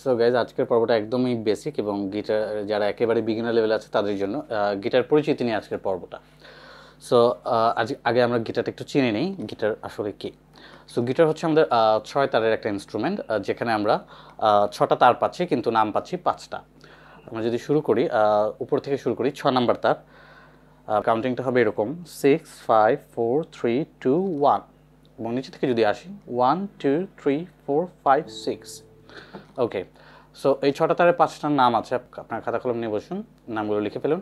So guys আজকের পর্বটা একদমই বেসিক এবং গিটার যারা একেবারে বিগিনার লেভেল আছে, তাদের জন্য গিটার পরিচিতি নিয়ে আজকের পর্বটা। সো আজ, আগে আমরা গিটারটা একটু চিনে নিই গিটার আসলে কী? সো গিটার হচ্ছে আমাদের ছয় তারের একটা ইনস্ট্রুমেন্ট যেখানে আমরা ছটা তার পাচ্ছি, কিন্তু নাম পাচ্ছি পাঁচটা। আমরা যদি শুরু করি উপর থেকে শুরু করি, ছ নাম্বার তার কাউন্টিংটা হবে এরকম six five four three two one এবং নিচে থেকে যদি আসি one two three four five six okay so এই ছটা তারের পাঁচটার নাম আছে আপ- আপনার খাতা কলম নিয়ে বসুন, নামগুলো লিখে ফেলুন।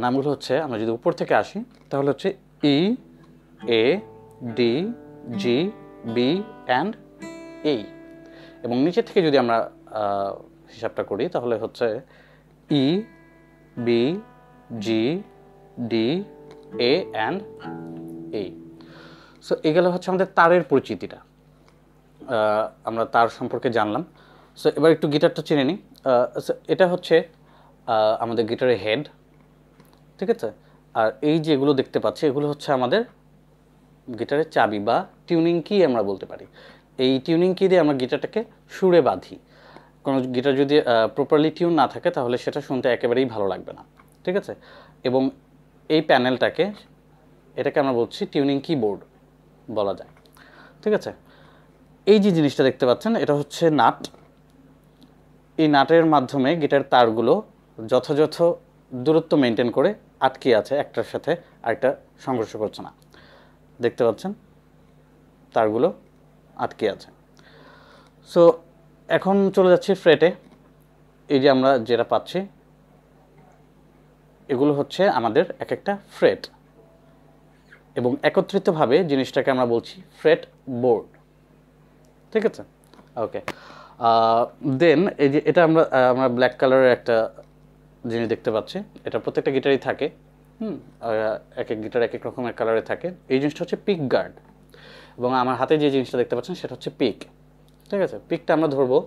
নামগুলো হচ্ছে, আমরা যদি উপর থেকে আসি, তাহলে হচ্ছে E A D G B and এই এবং নিচে থেকে যদি আমরা হিসাবটা করি, তাহলে হচ্ছে E B G D A and এই সো এগুলো হচ্ছে আমাদের তারের পরিচিতিটা। আমরা তার সম্পর্কে জানলাম। সো এবার একটু গিটারটা চিনে নিই। এটা হচ্ছে আমাদের গিটারের হেড, ঠিক আছে? আর এই যেগুলো দেখতে পাচ্ছি, এগুলো হচ্ছে আমাদের গিটারের চাবি বা টিউনিং কি আমরা বলতে পারি। এই টিউনিং কি দিয়ে আমরা গিটারটাকে সুরে বাঁধি। কোনো গিটার যদি প্রপারলি টিউন না থাকে, তাহলে সেটা শুনতে একেবারেই ভালো লাগবে না, ঠিক আছে? এবং এই প্যানেলটাকে এটাকে আমরা বলছি টিউনিং কিবোর্ড বলা যায়, ঠিক আছে? এই যে জিনিসটা দেখতে পাচ্ছেন, এটা হচ্ছে নাট। এই নাটের মাধ্যমে গিটার তারগুলো যথাযথ দূরত্ব মেনটেন করে আটকে আছে একটার সাথে আরেকটা সংঘর্ষ করছে না। দেখতে পাচ্ছেন? তারগুলো আটকে আছে। সো এখন চলে যাচ্ছি ফ্রেটে। এই যে আমরা যেটা পাচ্ছি, এগুলো হচ্ছে আমাদের এক একটা ফ্রেট। এবং একত্রিতভাবে জিনিসটাকে আমরা বলছি ফ্রেট বোর্ড। ঠিক আছে? ওকে দেন এই যে এটা আমরা আমরা ব্ল্যাক কালারের একটা জিনিস দেখতে পাচ্ছি। এটা প্রত্যেকটা গিটারই থাকে। হুম? এক এক গিটার এক এক রকমের কালারে থাকে। এই জিনিসটা হচ্ছে পিক গার্ড এবং আমার হাতে যে জিনিসটা দেখতে পাচ্ছেন, সেটা হচ্ছে পিক ঠিক আছে? পিকটা আমরা ধরবো।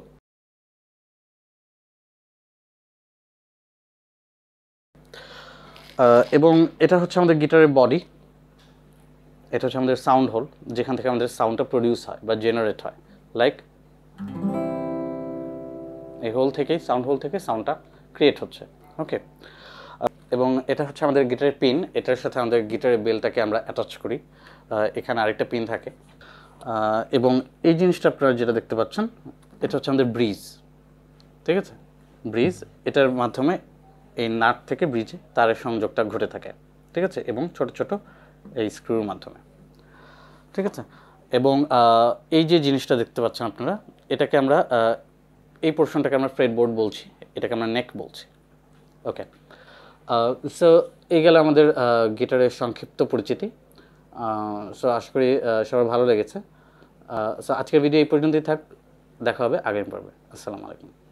এবং এটা হচ্ছে আমাদের গিটারের বডি এটা হচ্ছে আমাদের সাউন্ড হোল যেখান থেকে আমাদের সাউন্ডটা প্রডিউস হয় বা জেনারেট হয়। লাইক এই হোল থেকেই সাউন্ড হোল থেকে সাউন্ডটা ক্রিয়েট হচ্ছে। ওকে এবং এটা হচ্ছে আমাদের গিটারের পিন এটার সাথে আমাদের গিটারের বেলটাকে আমরা অ্যাটাচ করি। এখানে আরেকটা পিন থাকে। এবং এই জিনিসটা আপনারা যেটা দেখতে পাচ্ছেন, এটা হচ্ছে আমাদের ব্রিজ ঠিক আছে? ব্রিজ এটার মাধ্যমে এই নাট থেকে ব্রিজে তারের সংযোগটা ঘটে থাকে। ঠিক আছে? এবং ছোট ছোট এই স্ক্রুর মাধ্যমে। ঠিক আছে? এবং এই যে জিনিসটা দেখতে পাচ্ছেন আপনারা, এটাকে আমরা এই পোর্শনটাকে আমরা ফ্রেডবোর্ড বলছি, এটাকে আমরা নেক বলছি। ওকে সো এই গেল আমাদের গিটারের সংক্ষিপ্ত পরিচিতি। সো আশা করি সবার ভালো লেগেছে। সো আজকের ভিডিও এই পর্যন্তই থাক, দেখা হবে আগামী পর্বে। আসসালামু আলাইকুম।